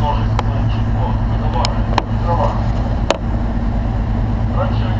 Ноги, плечі, ноги, голова, трава. Раньше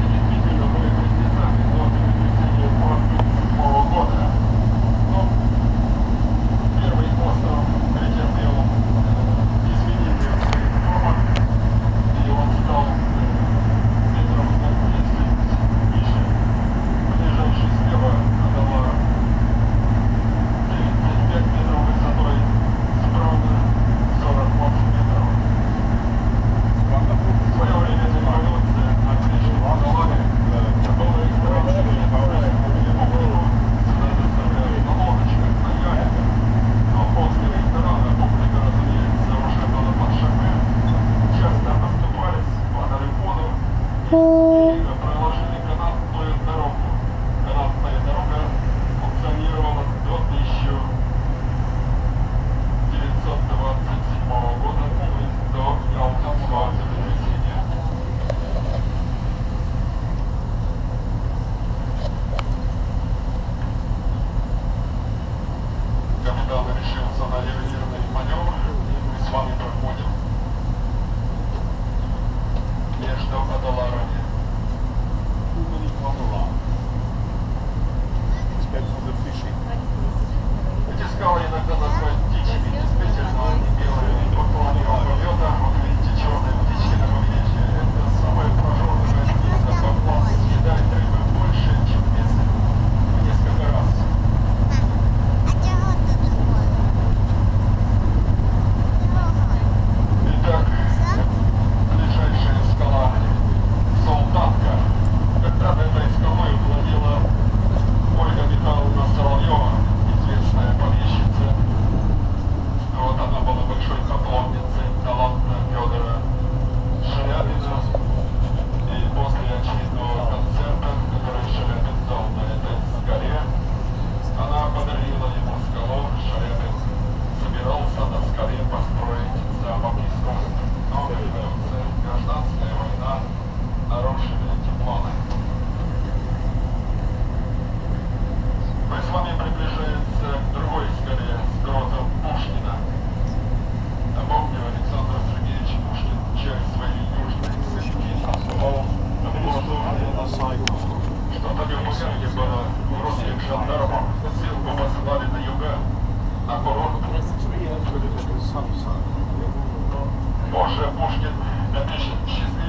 когда мы решим за маневр, мы с вами проходим Заходів покинуті було русським жандаром, сил повозивали на юга, на курорт. Боже, Пушкін, напише щасливі.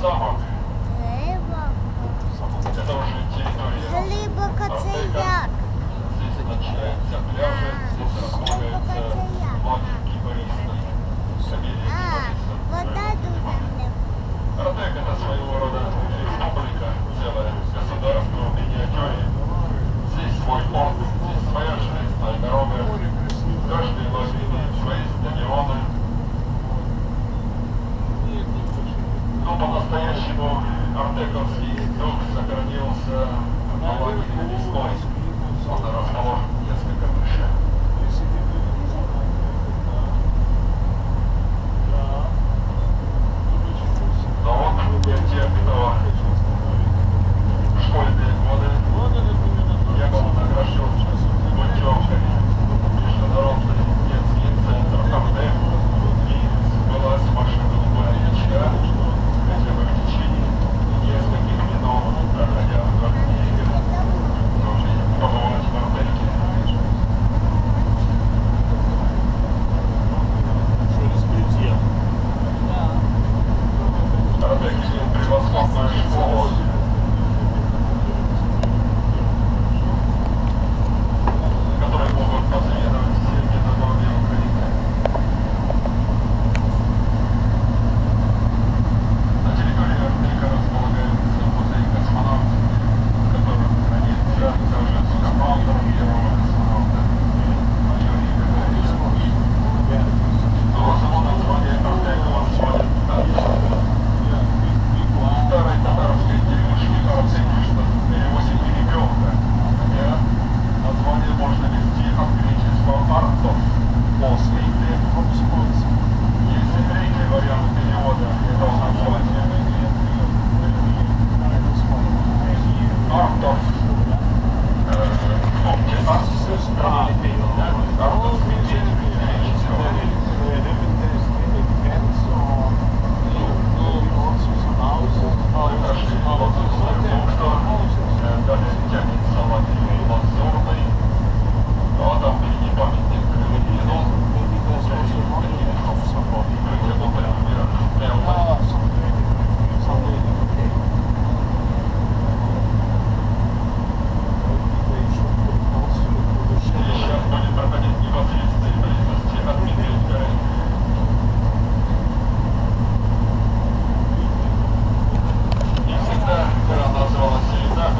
Yeah. Артековский.